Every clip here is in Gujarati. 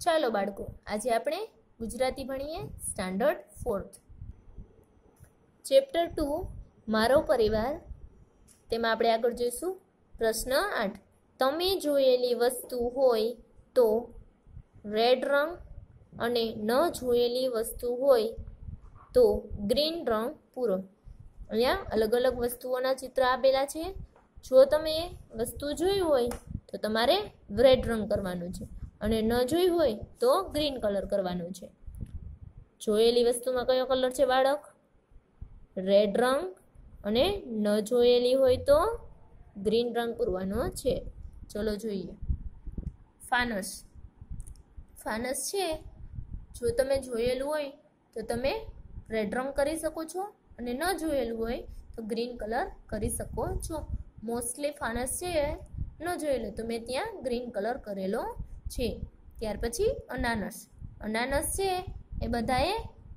ચાલો બાળકો, આજે આપણે ગુજરાતી ભણીએ સ્ટાન્ડર્ડ ફોર્થ ચેપ્ટર ટુ મારો પરિવાર. તેમાં આપણે આગળ જોઈશું. પ્રશ્ન આઠ, તમે જોયેલી વસ્તુ હોય તો રેડ રંગ અને ન જોયેલી વસ્તુ હોય તો ગ્રીન રંગ પૂરો. અહીંયા અલગ અલગ વસ્તુઓના ચિત્ર આપેલા છે. જો તમે વસ્તુ જોઈ હોય તો તમારે રેડ રંગ કરવાનું છે. અને ન જોઈ હોય તો ગ્રીન કલર કરવાનો છે. જોયેલી વસ્તુમાં કયો કલર છે બાળક? રેડ રંગ. અને ન જોયેલી હોય તો ગ્રીન રંગ પૂરવાનો છે. ચલો જોઈએ. ફાનસ. ફાનસ છે. જો તમે જોયેલું હોય તો તમે રેડ રંગ કરી શકો છો અને ન જોયેલું હોય તો ગ્રીન કલર કરી શકો છો. મોસ્ટલી ફાનસ છે. ન જોયેલું તો મેં ત્યાં ગ્રીન કલર કરેલો છે. ત્યાર પછી અનાનસ. અનાનસ છે એ બધાએ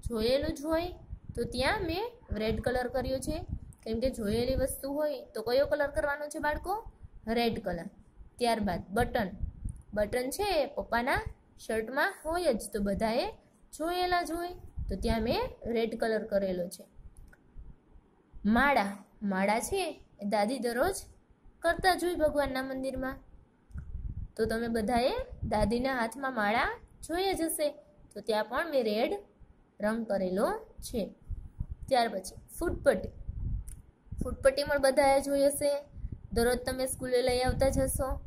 જોયેલું જ હોય. તો ત્યાં મેં રેડ કલર કર્યો છે. કેમ કે જોયેલી વસ્તુ હોય તો કયો કલર કરવાનો છે બાળકો? રેડ કલર ત્યારબાદ બટન. બટન છે એ પપ્પાના શર્ટમાં હોય જ તો બધાએ જોયેલા જ હોય. તો ત્યાં મેં રેડ કલર કરેલો છે. માળા. માળા છે એ દાદી દરરોજ કરતા જ હોય ભગવાનના મંદિરમાં. તો તમે બધાએ દાદીના હાથમાં માળા જોઈ જ હશે. તો ત્યાં પણ મેં રેડ રંગ કરેલો છે. ત્યાર પછી ફૂટપટ્ટી. ફૂટપટ્ટી પણ બધાએ જોઈ હશે. દરરોજ તમે સ્કૂલે લઈ આવતા જ હશો.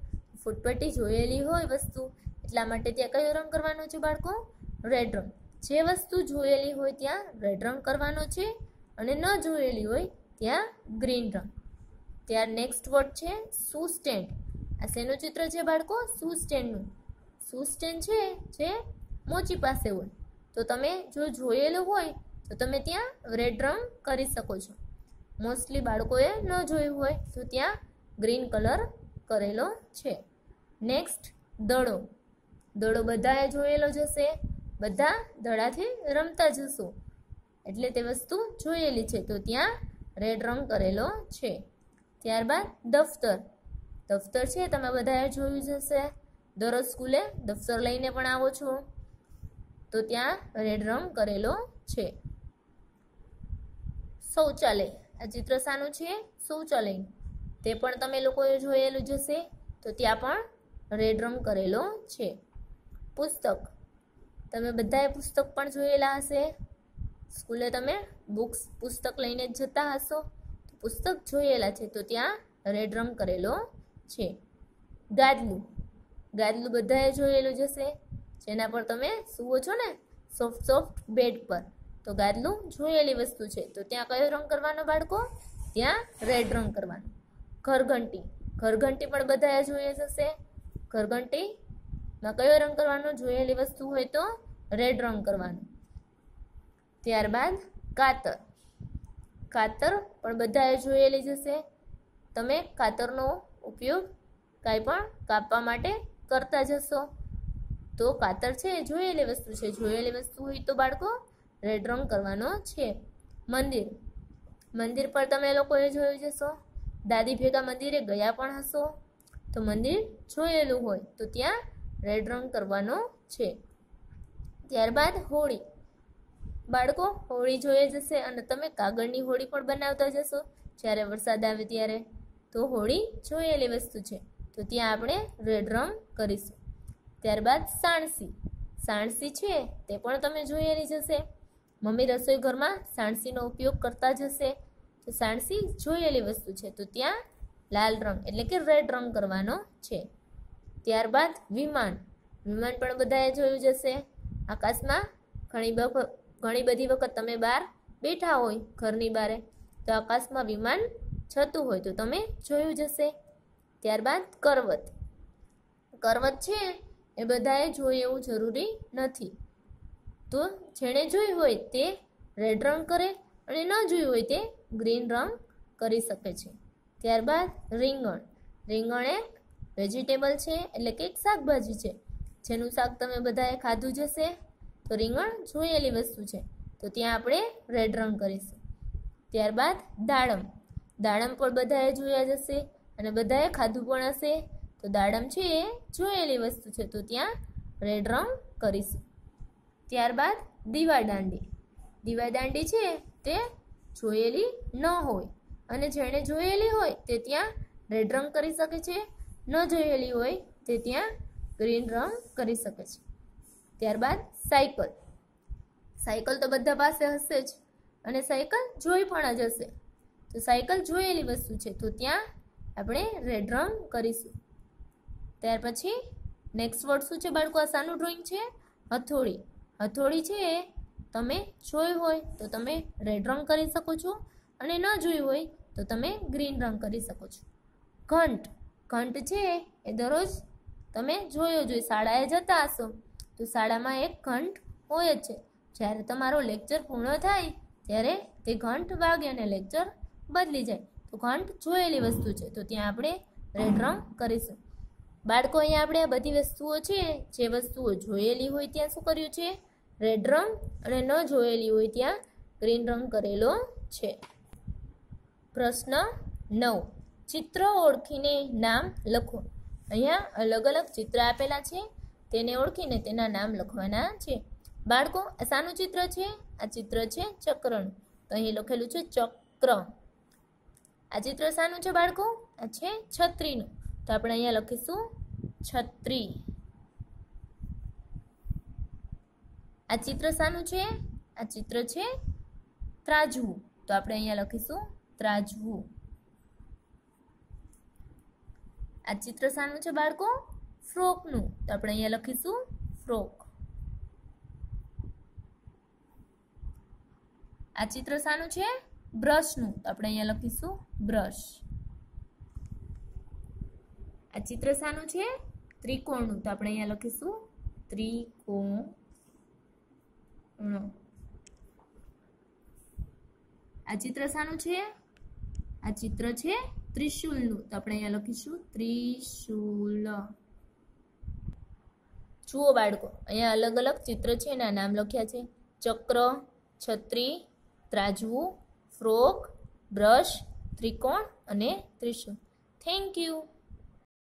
ફૂટપટ્ટી જોયેલી હોય વસ્તુ. એટલા માટે ત્યાં કયો રંગ કરવાનો છે બાળકો? રેડ રંગ. જે વસ્તુ જોયેલી હોય ત્યાં રેડ રંગ કરવાનો છે અને ન જોયેલી હોય ત્યાં ગ્રીન રંગ. ત્યાર નેક્સ્ટ વર્ડ છે સુસ્ટેન્ડ. સ્ટેન્ડ આ શેનું ચિત્ર છે બાળકો? શૂ સ્ટેન્ડનું શૂ સ્ટેન્ડ છે જે મોચી પાસે હોય. તો તમે જો જોયેલું હોય, તો તમે ત્યાં રેડ રંગ કરી શકો છો. મોસ્ટલી બાળકોએ ન જોયું હોય, તો ત્યાં ગ્રીન કલર કરેલો છે. નેક્સ્ટ દડો. દડો બધાએ જોયેલો જ હશે. બધા દડાથી રમતા જશો એટલે તે વસ્તુ જોયેલી છે. તો ત્યાં રેડ રંગ કરેલો છે. ત્યારબાદ દફતર. દફતર છે, તમે બધાએ જોયું જ હશે. દરરોજ સ્કૂલે દફતર લઈને પણ આવો છો. તો ત્યાં રેડ રંગ કરેલો છે. શૌચાલય. આ ચિત્ર શાનું છે, શૌચાલય. તે પણ તમે લોકોએ જોયેલું જ હશે. તો ત્યાં પણ રેડ રંગ કરેલો છે. પુસ્તક. તમે બધાએ પુસ્તક પણ જોયેલા હશે. સ્કૂલે તમે બુક્સ, પુસ્તક લઈને જતા હશો. પુસ્તક જોયેલા છે, તો ત્યાં રેડ રંગ કરેલો છે. ગાદલું. ગાદલું બધાએ જોયેલું જ હશે. જેના પર તમે સૂવો છો ને સોફ્ટ સોફ્ટ બેડ પર. તો ગાદલું જોયેલી વસ્તુ છે. તો ત્યાં કયો રંગ કરવાનો બાળકો? ત્યાં રેડ રંગ કરવાનો. ઘરઘંટી. ઘરઘંટી પણ બધાએ જોઈએ જશે ઘરઘંટીમાં કયો રંગ કરવાનો? જોયેલી વસ્તુ હોય તો રેડ રંગ કરવાનો. ત્યારબાદ કાતર. કાતર પણ બધાએ જોયેલી જશે તમે કાતરનો ઉપયોગ કાંઈ પણ કાપવા માટે કરતા જશો. તો કાતર છે એ જોયેલી વસ્તુ છે. જોયેલી વસ્તુ હોય તો બાળકો રેડ રંગ કરવાનો છે. મંદિર. મંદિર પર તમે લોકોએ જોયું જશો દાદી ભેગા મંદિરે ગયા પણ હશો. તો મંદિર જોયેલું હોય તો ત્યાં રેડ રંગ કરવાનો છે. ત્યારબાદ હોળી. બાળકો, હોળી જોઈએ જશે અને તમે કાગળની હોળી પણ બનાવતા જશો. જ્યારે વરસાદ આવે ત્યારે. તો હોળી જોયેલી વસ્તુ છે. તો ત્યાં આપણે રેડ રંગ કરીશું. ત્યારબાદ સાણસી. સાણસી છે તે પણ તમે જોયેલી જશે. મમ્મી રસોઈ ઘરમાં સાણસીનો ઉપયોગ કરતા જશે. તો સાણસી જોયેલી વસ્તુ છે. તો ત્યાં લાલ રંગ એટલે કે રેડ રંગ કરવાનો છે. ત્યારબાદ વિમાન. વિમાન પણ બધાએ જોયું જશે. આકાશમાં ઘણી ઘણી બધી વખત તમે બહાર બેઠા હોય ઘરની બારે, તો આકાશમાં વિમાન જતું હોય તો તમે જોયું જશે ત્યારબાદ કરવત. કરવત છે એ બધાએ જોઈ એવું જરૂરી નથી. તો જેણે જોયું હોય તે રેડ રંગ કરે અને ન જોયું હોય તે ગ્રીન રંગ કરી શકે છે. ત્યારબાદ રીંગણ. રીંગણ એક વેજીટેબલ છે એટલે કે એક શાકભાજી છે. જેનું શાક તમે બધાએ ખાધું જ હશે. તો રીંગણ જોયેલી વસ્તુ છે. તો ત્યાં આપણે રેડ રંગ કરીશું. ત્યારબાદ દાડમ. દાડમ પણ બધાએ જોયા જ હશે અને બધાએ ખાધું પણ હશે. તો દાડમ છે એ જોયેલી વસ્તુ છે. તો ત્યાં રેડ રંગ કરીશું. ત્યારબાદ દીવાદાંડી દીવાદાંડી છે તે જોયેલી ન હોય અને જેણે જોયેલી હોય તે ત્યાં રેડ રંગ કરી શકે છે. ન જોયેલી હોય તે ત્યાં ગ્રીન રંગ કરી શકે છે. ત્યારબાદ સાયકલ. સાયકલ તો બધા પાસે હશે જ અને સાયકલ જોઈ પણ જ હશે. તો સાયકલ જોયેલી વસ્તુ છે, તો ત્યાં આપણે રેડ રંગ કરીશું. ત્યાર પછી નેક્સ્ટ વર્ડ શું છે બાળકો? આ શાનું ડ્રોઈંગ છે? હથોડી. હથોડી છે તમે જોઈ હોય તો તમે રેડ રંગ કરી શકો છો અને ન જોઈ હોય તો તમે ગ્રીન રંગ કરી શકો છો. ઘંટ. ઘંટ છે એ દરરોજ તમે જોયો જોઈ શાળાએ જતા હશો તો શાળામાં એક ઘંટ હોય જ છે. જ્યારે તમારો લેક્ચર પૂર્ણ થાય ત્યારે તે ઘંટ વાગે અને લેક્ચર બદલી જાય. તો ઘંટ જોયેલી વસ્તુ છે. તો ત્યાં આપણે રેડ રંગ કરીશું. બાળકો અહીંયા આપણે આ બધી વસ્તુઓ છે, જે વસ્તુઓ જોયેલી હોય ત્યાં શું કર્યું છે? રેડ રંગ અને ન જોયેલી હોય ત્યાં ગ્રીન રંગ કરેલો છે. પ્રશ્ન નવ. ચિત્ર ઓળખીને નામ લખો. અહીંયા અલગ અલગ ચિત્ર આપેલા છે. તેને ઓળખીને તેના નામ લખવાના છે. બાળકો, આ શાનું ચિત્ર છે? આ ચિત્ર છે ચક્રનું તો અહીં લખેલું છે ચક્ર. આ ચિત્ર શાનું છે બાળકો? આ છે છત્રીનું. તો આપણે અહીંયા લખીશું છત્રી. આ ચિત્ર શાનું છે? આ ચિત્ર છે ત્રાજવું. તો આપણે અહીંયા લખીશું ત્રાજવું. આ ચિત્ર શાનું છે બાળકો? ફ્રોકનું. તો આપણે અહીંયા લખીશું ફ્રોક. આ ચિત્ર શાનું છે બ્રશનું. તો આપણે અહીંયા લખીશું બ્રશ. આ ચિત્ર શાનું છે? ત્રિકોણનું. તો આપણે અહીંયા લખીશું ત્રિકોણ. આ ચિત્ર શાનું છે? આ ચિત્ર છે ત્રિશુલનું. તો આપણે અહીંયા લખીશું ત્રિશુલ. જુઓ બાળકો, અહીંયા અલગ અલગ ચિત્ર છે એના નામ લખ્યા છે. ચક્ર, છત્રી, ત્રાજવું ફ્રોક બ્રશ ત્રિકોણ અને ત્રિશુલ થેન્ક યુ